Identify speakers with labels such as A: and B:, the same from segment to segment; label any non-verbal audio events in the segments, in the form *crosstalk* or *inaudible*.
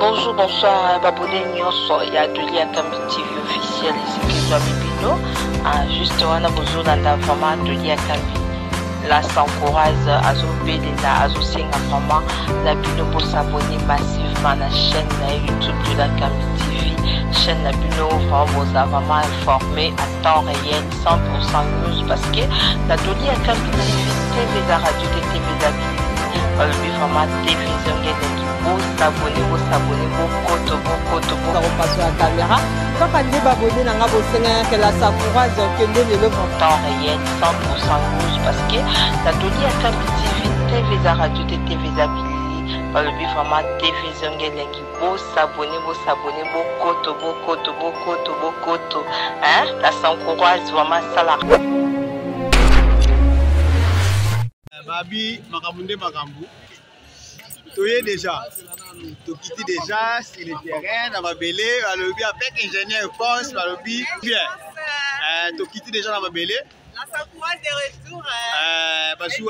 A: Bonjour, bonsoir, babone nyonso ya Adelia Kambi TV officiel esikizwami bino Ah, juste wana bozolanda vraiment Adelia Kambi la s'encourage azobelela azosenga vraiment na bino bosabone massivement na chaîne na youtube de la Kambi TV chaîne na bino vraiment boza vraiment informé à temps réel 100% news parce que na Adelia Kambi TV TV za radio TV za balobeli vraimen définition ngeneki bosabone bosabone bokoto bokoto
B: bokopaso ya kamera kaka nde babone nanga bosengayaka la savourage okende lelo
A: temps réel 100 rouge parce que natoli atambi tv tv eza radio te tv eza bili balobi vraimen tv zongi elengi bosabone bosabone bokoto bokoto bokoto bokoto. La sancourage vraimen salaka
C: abi makambo nde makambo toye déjà tokiti déjà sur le terrain na mabele balobi avec ingénieur ponce balobi bien euh, tokiti déjà na mabele euh,
B: Merci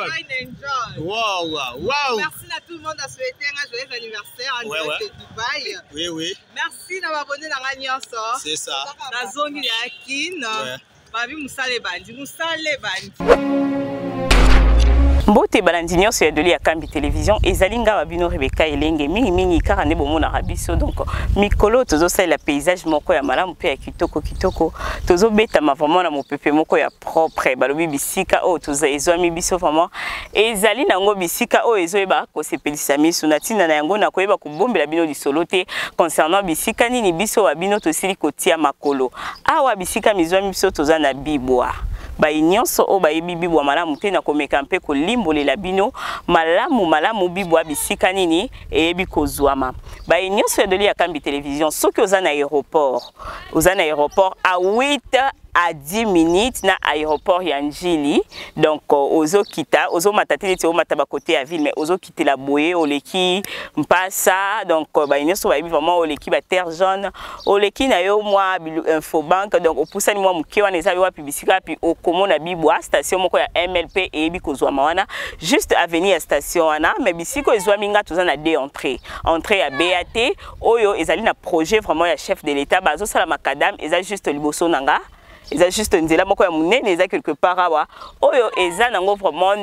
B: à tout le monde à souhaiter un joyeux anniversaire à
C: ouais,
B: ouais. de Dubaï.
C: Oui, oui.
B: Merci d'avoir abonné dans la Nyansa.
C: C'est ça.
B: La zone de Yakin.
C: Ouais.
B: Babi Moussa Lebandi. Moussa Lebandi.
D: Mbote balandi nyonso ya doli ya kambi télévision ezali nga babino rebeka elenge mingimingi kaka nde bomonaka biso. Donc mikolo tozosalela paysage moko ya malamu mpe ya kitoko kitoko. Tozobetama vraiment na mopepe moko ya propre balobi bisika oyo ezwami biso vraiment. Ezali nango bisika oyo ezoyeba kosepelisa miso na ntina na yango na koyeba kobombela bino lisolo te. Concernant bisika nini biso babino tosili kotia makolo. Awa bisika mizwami biso toza na bibwa bayi nyonso oyo bayebi bibwa malamu te na komeka mpe kolimbolela bino malamu malamu bibwa bisika nini eyebi kozwama. Bayi nyonso ya doli ya kambi télévision soki oza aéroport oza na aéroport a 8 à 10 minutes na aéroport ya njili. Donc euh, ozokita ozomata te neti omata bakote ya ville mais ozokitela boye oleki mpasa. Donc euh, bayi nyonso bayebi vraiment oleki baterre jaune. Oleki na yo mwa infobank. Donc opusani mwa moke wana eza yo wapi bisika wapi okomona bibwa station moko ya mlp eyebi kozwama wana juste avenir ya station wana mais bisika ezwami nga toza na de entrée entrée ya bat oyo ezali na projet vraiment ya chef de l'état. Bazosala makadame eza juste liboso na eza juste nzela moko ya monene eza quelque part awa. Oyo eza nango vraiment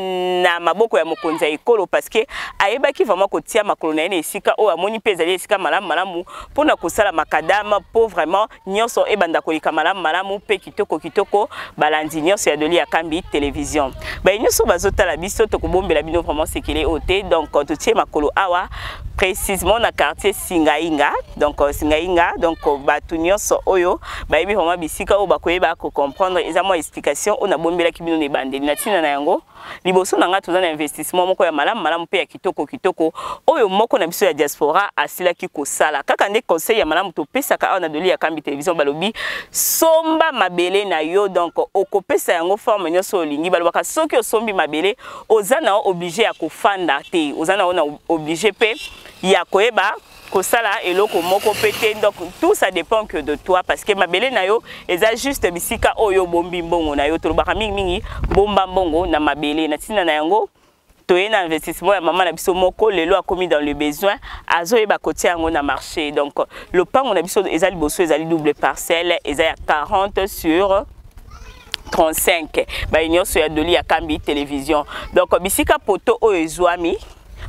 D: na maboko ya mokonzi ya parce que ayebaki vraiment kotia makolo na ye na esika oyo amoni mpe ezali esika malamu malamu mpona kosala makadama mpo vraiment nyonso ebanda koleka malamu malamu mpe kitoko kitoko balandi nyonso ya doli ya kambi télévision baye nyonso bazotala biso tokobombela bino vraiment sekele oyo donc totie makolo awa précisément na quartier singainga. Donc euh, singainga donc euh, bato nyonso oyo bayebi vraiment bisika oyo bakoyeba kocomprendre eza mwa explication oyo nabombelaki bino na ebandeli. Na ntina na yango liboso na ngai toza na investissement moko ya malamu malamu mpe kitoko kitoko oyo moko na biso ya diaspora asilaki kosala. Kaka nde conseil ya malamu topesaka awa na doli ya kambi télévision balobi somba mabele na yo. Donc okopesa yango forme nyonso olingi. Balobaka soki osombi mabele oza na yo oblige ya kofanda te. Oza na yo na oblige ya koyeba kosala eloko moko mpe te. Donc tout ça dépend que de toi parce que mabele na yo eza juste bisika oyo obombi mbongo na yo. Tolobaka mingimingi bomba mbongo na mabele. Na ntina na yango toye na investissement ya mama na biso moko lelo akomi dans le besoin azoyeba kotia yango na marché. Donc lopango na biso eza liboso ezali double parcelle eza ya 40 sur 35 baye nyonso ya doli ya kambi télévision. Donc bisika poto oyo ezwami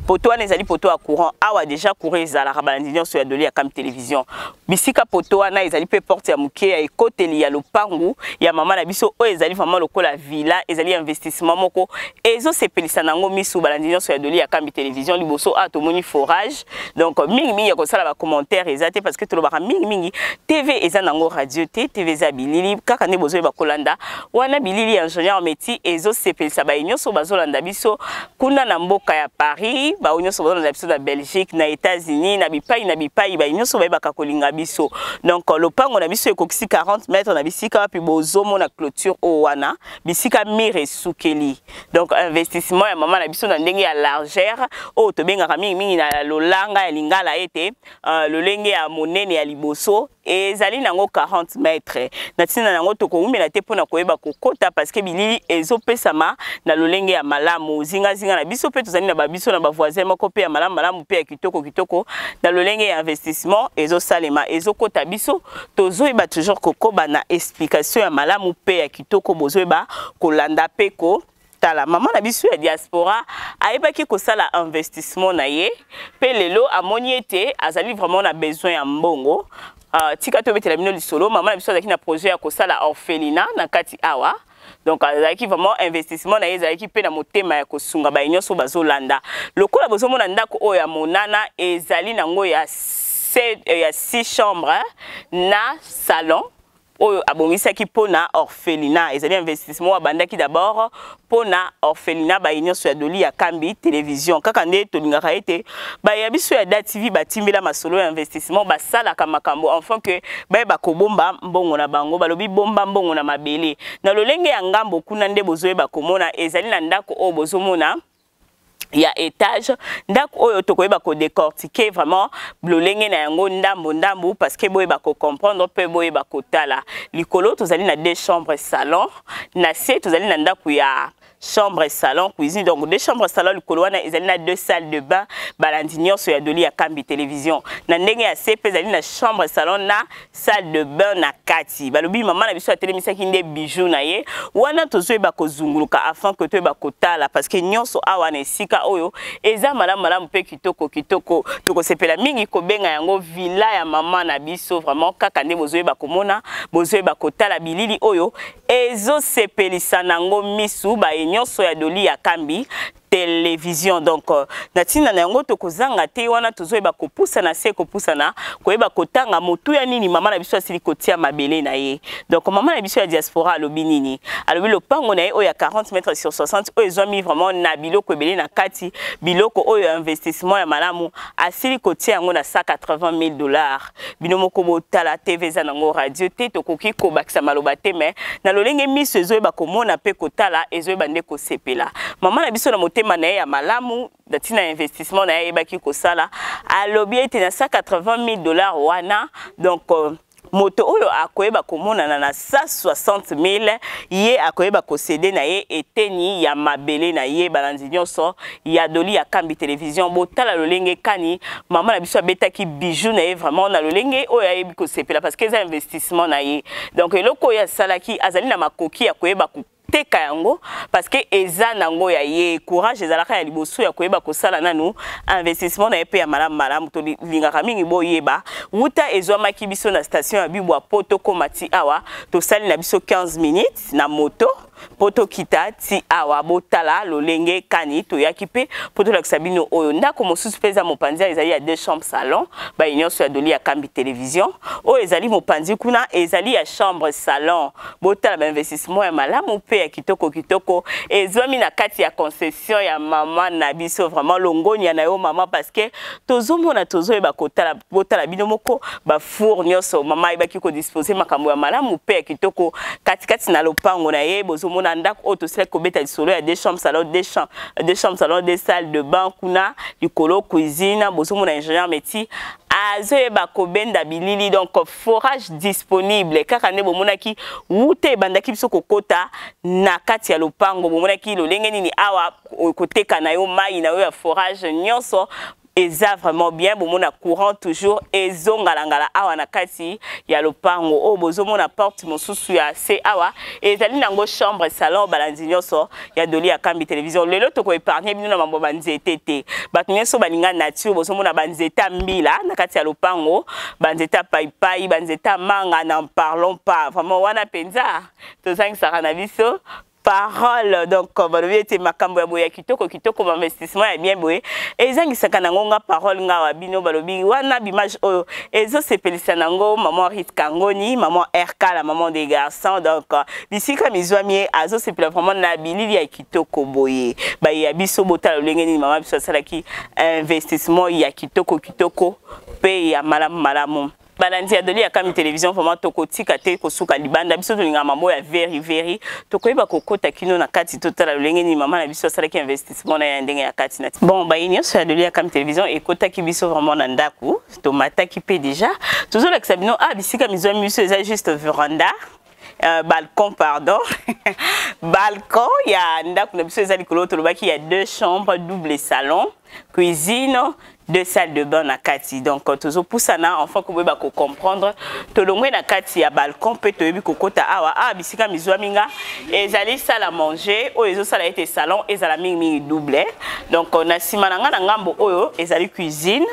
D: poto wana ezali poto ya courant awa déjà courant ezalaka balandi nyonso ya doli ya kam télévision bisika poto wana ezali mpe porte ya moke ya ekoteli ya lopangu ya mama na biso oyo ezali vraiment lokola villa ezali investissement moko ezosepelisa nango misu balandi nyonso ya doli ya kambi télévision liboso awa tomoni forage donc mingimingi ya kosala bacommentaire eza te parce que tolobaka mingimingi tv eza nango radio te tv eza bilili kaka nde bozoyeba kolanda wana bilili ya ingénieur meti ezosepelisa baye nyonso bazolanda biso kuna na mboka ya paris baoyo nyonso bazolanda biso na belgique na états-unis na bipai na bipai baye nyonso bayebaka kolinga biso. Donc lopango na biso ekokisi 40 mètre na bisika wapi bozomona clôture oyo bisika mire esukeli. Donc investissement ya mama na biso na ndenge ya largeur oyo tobengaka mingimingi na lolanga ya lingala ete uh, lolenge ya monene ya liboso ezali nango 40 mètre na ntina na yango tokowumela te mpona koyeba kokota parceke bilili ezopesama na lolenge ya malamu. Zingazinga na biso mpe tozali na babiso na bavoisin moko mpe ya malamu malamu mpe ya kitoko kitoko. Na lolenge ya investissement ezosalema ezokota biso. Tozoyeba toujours kokoba na explication ya malamu mpe ya kitoko. Bozoyeba kolanda mpe ko tala mama na biso ya diaspora ayebaki kosala investissement na ye. Mpe lelo amoni ete azali vraiment na besoin ya mbongo uh, tika toyebetela bino lisolo mama na biso azalaki na projet ya kosala orphelina na kati awa. Donc azalaki vraiment investissement na ye ezalaki mpe na motema ya kosunga baye nyonso bazolanda. Lokola bozomona ndako oyo ya monana ezali nango ya, ya six chambre na salon oyo abongisaki mpona orphelina ezali investissement abandaki d'abord mpona orphelina baye nyonso ya doli ya kambi télévision kaka nde tolingaka ete baye ya biso ya da tv batimbela masolo ya investissement basalaka makambo enfin ke bayeba kobomba mbongo na bango balobi bomba mbongo na mabele. Na lolenge ya ngambo kuna nde bozoyeba komona ezali na ndako oyo bozomona ya étage. Ndako oyo tokoyeba kodécortiquer vraiment lolenge na yango ndambo ndambo parce que boyeba kocomprendre mpe boyeba kotala. Likolo tozali na deux chambres salon. Na se tozali na ndako ya chambre et salon cuisine. Donc deux chambres salon likolo wana ezali na deux salles de bain. Balandi nyonso ya doli ya kambi télévision. Na ya se mpe chambre salon na salle de bain na kati balobi mama na biso atelemisaki nde bijou na ye. Wana tozoyeba kozunguluka afin ke toyeba kotala. Parce que nyonso awa na esika oyo eza malamu malamu mpe kitoko kitoko. Tokosepela mingi kobenga yango villa ya mama na biso. Vraiment kaka nde bozoyeba komona bozoyeba kotala bilili oyo. Ezosepelisa nango misu baye nyonso ya doli ya kambi télévision. Donc uh, na ntina na yango tokozanga te wana tozoyeba kopusana se kopusana koyeba kotanga motu ya nini. Mama na biso asili kotia mabele na ye. Donc mama na diaspora alobi nini? Alobi lopango na ye ya 40 mètre sur 60 oyo ezwami vraiment na biloko ebele na kati biloko oyo ya investissement ya malamu. Asili kotia yango na 180 000 dollars. Bino moko botala tv eza nango radio te tokoki kobakisa maloba te me na lolenge miso ezoyeba komona mpe kotala ezoyeba nde kosepela. Mama na biso na motema na ye ya malamu ntina investissement na ye ayebaki kosala. Alobi ete na 180 000 dollars wana. Donc uh, moto oyo akoyeba komonana na 160 000 ye akoyeba kosede na ye eteni ya mabele na ye balandi nyonso ya doli ya kambi télévision botala lolenge kani mama na biso abetaki bijou na ye vraiment na lolenge oyo ayebi kosepela parce que eza investissement na ye. Donc eloko oyo asalaki azali na makoki ya koyeba teka yango parce que eza nango ya ye. Courage ezalaka ya liboso ya koyeba kosala nanu. Investissement na ye mpe ya malamu malamu. Tolingaka mingi boyeba. Wuta ezwamaki biso na station ya bibwa po awa. Tosali na biso 15 minutes na moto mpo tokita ti awa botala lolenge kani toyaki mpe mpo tolakisa bino oyo ndako mosusu mpe mopanzi ezali ya deux chambre salon baye nyonso ya doli ya kambi télévision. Oyo ezali mopanzi kuna ezali ya chambre salon. Botala bainvestissement ya malamu mpe ya kitoko kitoko. Ezwami na kati ya concession ya mama na biso. Vraiment longonia na yo mama parce que tozomona tozoyeba kotala botala bino moko bafour nyonso. Mama ayebaki kodispose makambo ya malamu mpe ya kitoko. Katikati na lopango na ye bozomona ndako oyo tosilaki kobeta lisolo ya deux chambres salon deux chambres, chambres salon deux salles de bain kuna likolo cuisine bozomona ingénieur métier azoyeba kobenda bilili. Donc forage disponible. Kaka nde bomonaki wuta ebandaki biso kokota na kati ya lopango. Bomonaki lolenge nini awa koteka na yo mai na yo ya forage nyonso eza vraiment bien. Bomona courant toujours. Ezongalangala awa na kati ya lopango. Oyo bozomona porte mosusu ya se awa. Ezali nango chambre salon balandi nyonso ya doli ya kambi télévision lelo tokoépargne bino na mambo banzete te. Bato nyonso baninga nature bozomona banzete ya mbila na kati ya lopango. Banzete ya paipai banzete ya manga na parlons pas. Vraiment wana mpenza tozangisaka na biso parole donc balobi ete makambo ya boye ya kitoko kitoko bainvestissement ya bien boye. Ezangisaka nango nga parole nga wa balobi wana bimage oyo. Ezosepelisa nango maman rit kangoni maman rk la maman des garçons. Donc bisika mizwami ye azosepela vraiment na bilili ya kitoko boye. Baye ya biso botala lolenge nini mama biso investissement ya kitoko kitoko mpe ya malamu malamu balandi ya doli ya kami télévision vraiment tokotika te kosuka libanda. Biso tolingaka mamo ya veri veri tokoyeba kokota kino na kati totala lolenge nini mama na biso asalaki investissement na ye ya ndenge ya kati na bon baye nyonso ya doli ya kami télévision ekotaki biso vraiment na ndako tomataki mpe déjà tozolakisa bino ah bisika mizwami biso eza juste veranda. Euh, balcon pardon. *laughs* Balcon ya ndako na biso eza likolo. Tolobaki ya deux chambres double salon. Cuisine deux salles de bain na kati. Donc tozopusana enfin koboyeba kocomprendre tolongwe na kati ya balcon mpe toyebi kokota awa awa bisika mizwami nga ezali salle à manger oyo ezosala ete salon ezala mingimingi double. Donc na nsima na nga na ngambo oyo ezali cuisine.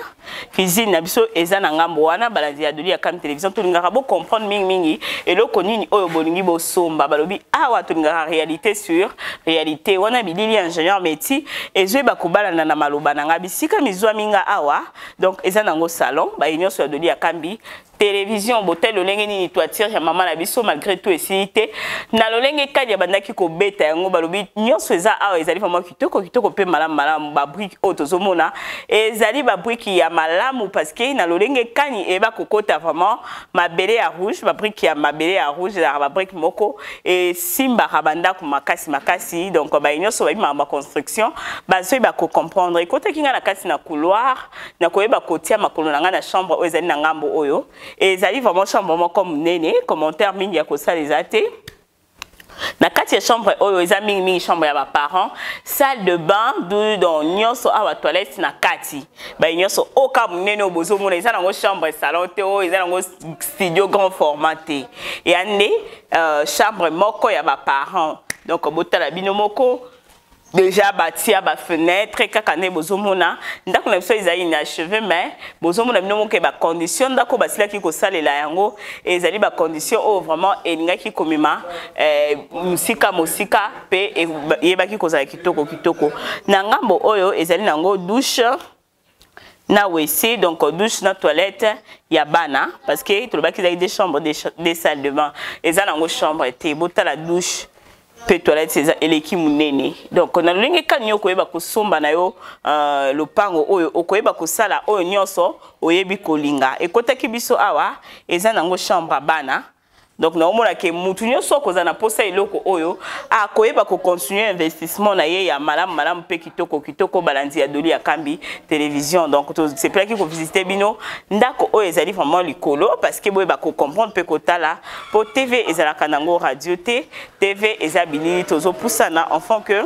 D: Cuisine na biso eza na ngambo wana balandi ya doli ya kame télévision. Tolingaka bocomprendre mingimingi eloko nini oyo bolingi bosomba balobi awa tolingaka réalité sur réalité. Wana bilili ya ingénieur métier ezoyeba kobalana na maloba na nga. Bisika mizwami awa. Donc eza nango salon baye nyonso ya doli ya kambi télévision botel lolenge nini toatire ya mama na biso malgré tout esili te. Na lolenge kadi abandaki kobeta yango balobi nyonso eza awa ezali vraimen kitoko kitoko mpe malamu malamu babrike oyo tozomona ezali babrike ya malamu parce que na lolenge kani eyeba kokota vraiment mabele ya rouge babrike ya mabele ya rouge ezalaka babrike moko esimbaka bandako makasi makasi. Donc baye nyonso babimaka baconstruction bazoyeba kocomprendre ekotaki ngai na kati na couloir na koyeba kotia makolo na ngai na chambre oyo ezali na ngambo oyo ezali vraiment chambre moko monene commentaire mingi ya kosala eza te na kati ya chambre oyo eza mingimingi chambre ya baparent salle de bain du donc nyonso awa toilette na kati baye nyonso oyo ka monene oyo bozomona eza nango chambre salon te oyo eza nango studio grand format te eya nde uh, chambre moko ya baparent donc botala bino moko déjà batia bafenêtre kaka nde bozomona ndako na biso ezali inachevé mais bozomona bino moko bacondition ndako basilaki kosalela yango ezali bacondition oyo vraiment elingaki komema eh, mosika mosika mpe eyebaki kozala kitoko kitoko. Na ngambo oyo ezali nango douche na wc donc douche na toilette ya bana parce que tolobaki ezali des chambres des salles de bain. Eza nango chambre te botala douche mpe toilette eza eleki monene donc na lolenge kani yo okoyeba kosomba na yo uh, lopango oyo okoyeba kosala oyo nyonso oyebi kolinga. Ekotaki biso awa eza nango chambre bana donc naomonake mutu nyonso akozala na mposa eloko oyo akoyeba kocontinue investissement na ye ya malamu malamu mpe kitoko kitoko balandi ya doli ya kambi télévision donc tosepelaki kovisite bino. Ndako oyo ezali vraiment likolo parce que boyeba kocomprendre mpe kotala mpo tv ezalaka nango radio te tv eza bilili tozopusana enfant que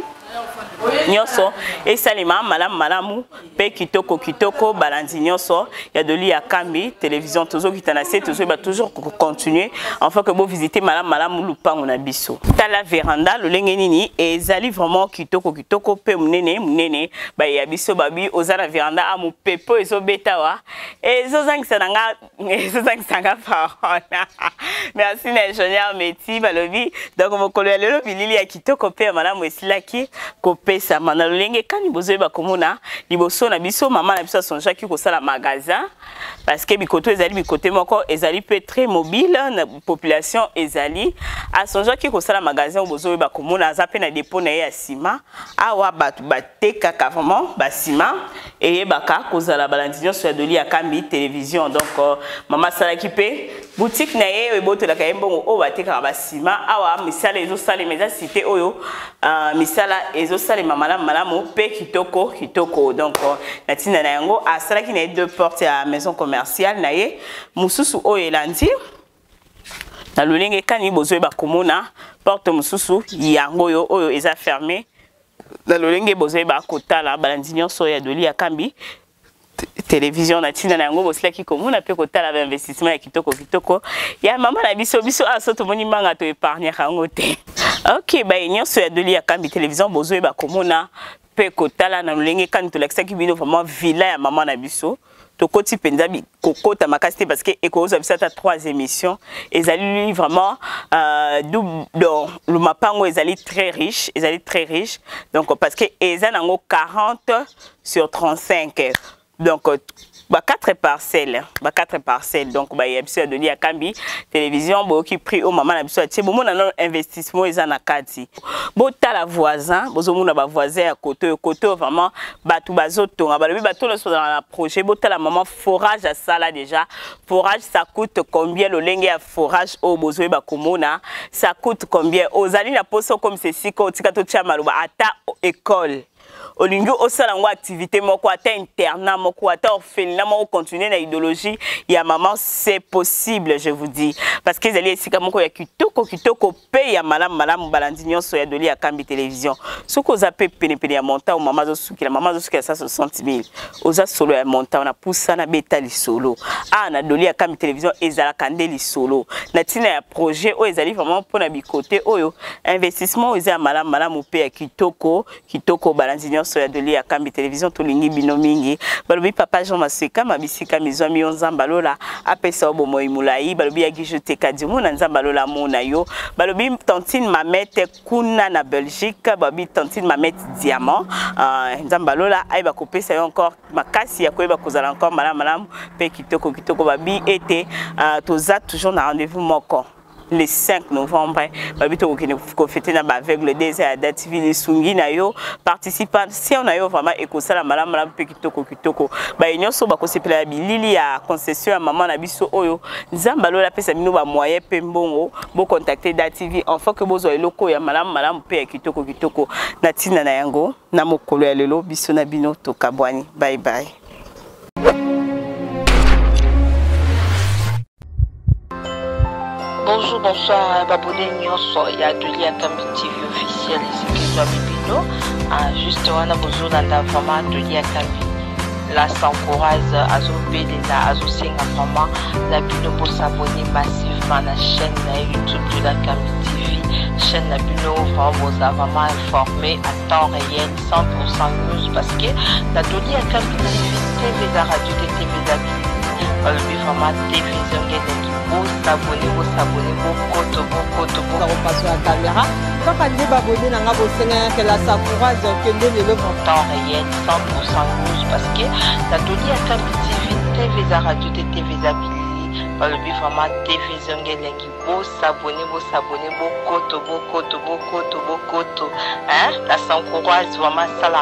D: nyonso esalema malamu malamu mpe kitoko kitoko balandi nyonso. Ya doli ya kambi télévision tozokita na se tozoyeba toujours kocontinue enfin que bovisite malamu malamu lupango na biso. Tala veranda lolenge nini ezali vraiment kitoko kitoko mpe monene monene bayeya biso babi oza na veranda a mopepe oyo ezobeta wa. Ezozangisa na nga *laughs* ezozangisa nga parole. *laughs* Merci na ingénieur meti balobi donc mokolo ya lelo bilili ya kitoko mpe ya malamu esilaki kopesama na lolenge kani bozoyeba komona liboso na biso mama na biso asongeaki kosala magasin. Parce que bikoto ezali bikote moko ezali mpe très mobile na population ezali. Asongeaki kosala magasin oyo bozoyeba komona aza mpe na depo na ya nsima awa bato batekaka vraiment basima eyebaka kozala balandi nyonso ya doli ya kambi télévision. Donc uh, mama asalaki mpe boutique na ye ebotelaka ye mbongo. Oyo batekaka basima. Awa misala ezosalema. Eza cité oyo uh, misala ezosalema. Malamu malamu. Mpe kitoko kitoko. Donc uh, na ntina na yango asalaki na deux portes ya maison commerciale na ye. Mosusu oyo elandi na lolenge kani bozoyeba komona porte mosusu yango oyo oyo eza fermé. Na lolenge bozoyeba kotala. Balandi nyonso ya doli ya kambi télévision na ntina na yango bosilaki komona mpe kotala bainvestissement ya kitoko kitoko. Ya mama na biso biso awa so tomoni mbanga toépargnaka yango te. Ok baye nyonso ya doli ya kambi télévision bozoyeba komona mpe kotala na lolenge kani tolakisaki bino vraiment villa ya mama na biso. Tokoti mpenza kokota makasi te parce que ekozwa biso ata trois émissions. Ezali vraiment euh, donc le mapango ezali très riche ezali très riche. Donc parce que eza nango 40 sur 35 donc ba quatre parcelles ba quatre parcelles. Donc ba ya biso ya ya kambi télévision boyoki prix oyo mama na biso atie bomona nano investissement eza na kati botala voisin bozomona bavoisin ya kote oyo kote oyo vraiment bato bazotonga balobi bato nyonso ozala na projet. Botala mama forage asala déjà. Forage ça coûte combien? Lolenge ya forage oyo bozoyeba komona ça coûte combien? Ozali na mposa okomisa esika otika totia maloba ata école olingi osala yango activité moko ata internat moko ata orphelinat moko continue na idéologie ya maman c'est possible je vous dis. Parce que ezali esika moko ya kitoko kitoko mpe ya malamu malamu balandi nyonso ya doli ya kambi télévision. Soki oza mpe penepene ya monta o mama azosukila mama azosukila sa 60 000 oza solo ya monta na pusana beta lisolo. A na doli ya kambi télévision ezalaka nde lisolo. Na ntina ya projet oyo ezali vraiment mpona bikote oyo investissement oyo eza ya malamu malamu mpe ya kitoko kitoko balandi nyonso nyonso ya doli ya kambi mingi. Balobi papa jean maseka mabisika mizwami yo nzambe alola apesa yo bomoi molai balobi yaki jo tekadi mona nzambe alola mona yo balobi tantine mamete kuna na belgique. Balobi tantine mamete diamant. Uh, nzambe alola encore. Makasi ya koyeba kozala encore malamu malamu mpe kitoko kitoko. Babi ete uh, toza toujours na rendez-vous moko le 5 novembre babi tokokende kofete na date ville esungi na vraiment ekosala kitoko bakosepela concession biso apesa mbongo bocontacte da tv enfin ke bozwa eloko oyo mpe na na biso bye bye
A: bonjour bonsoir babone nyonso ya doli ya kambi tv officiel esekizwa bibino juste wana bozolanda vraiment doli ya kambi la sancourage azobelela azosenga vraiment na bino bosabone massivement na chaîne youtube de la kambi tv chaîne na bino vraiment boza vraiment informé à temps réel 100% news parce que na doli ya kambi tv eza radio te tv eza bilili balobi vraimen défriseur gezaki bosabone bosabone bokoto bokoto
B: bokopaso ya kamera kaka nde babone na nga bosenga yake la sacourage ke nde lelo
A: temps réel 100 rouge parce que natoli ata mitv tv eza radio te tv eza bilili balobi vraimen tv ezongi elengi bosabone bosabone bokoto bokoto bokoto bokoto. La sancouroise vraiment sala